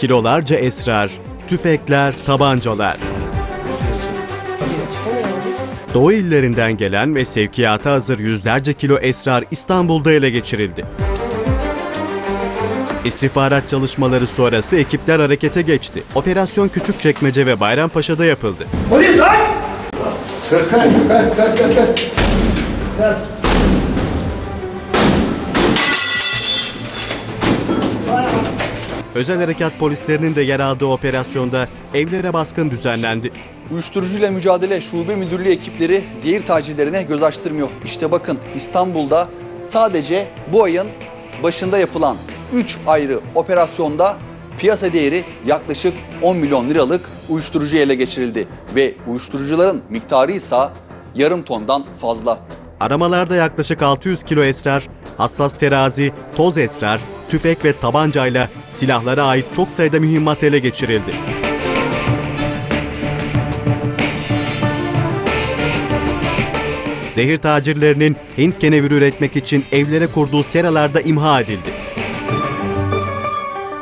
kilolarca esrar, tüfekler, tabancalar. Doğu illerinden gelen ve sevkiyata hazır yüzlerce kilo esrar İstanbul'da ele geçirildi. İstihbarat çalışmaları sonrası ekipler harekete geçti. Operasyon Küçükçekmece ve Bayrampaşa'da yapıldı. Polis aç! Sen. Özel harekat polislerinin de yer aldığı operasyonda evlere baskın düzenlendi. Uyuşturucuyla mücadele şube müdürlüğü ekipleri zehir tacirlerine göz açtırmıyor. İşte bakın İstanbul'da sadece bu ayın başında yapılan 3 ayrı operasyonda piyasa değeri yaklaşık 10 milyon liralık uyuşturucu ele geçirildi. Ve uyuşturucuların miktarı ise yarım tondan fazla. Aramalarda yaklaşık 600 kilo esrar, hassas terazi, toz esrar, tüfek ve tabancayla silahlara ait çok sayıda mühimmat ele geçirildi. Zehir tacirlerinin Hint keneviri üretmek için evlere kurduğu seralarda imha edildi.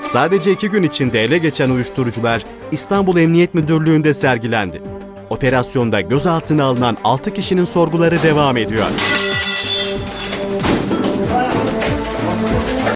Sadece iki gün içinde ele geçen uyuşturucular İstanbul Emniyet Müdürlüğü'nde sergilendi. Operasyonda gözaltına alınan 6 kişinin sorguları devam ediyor.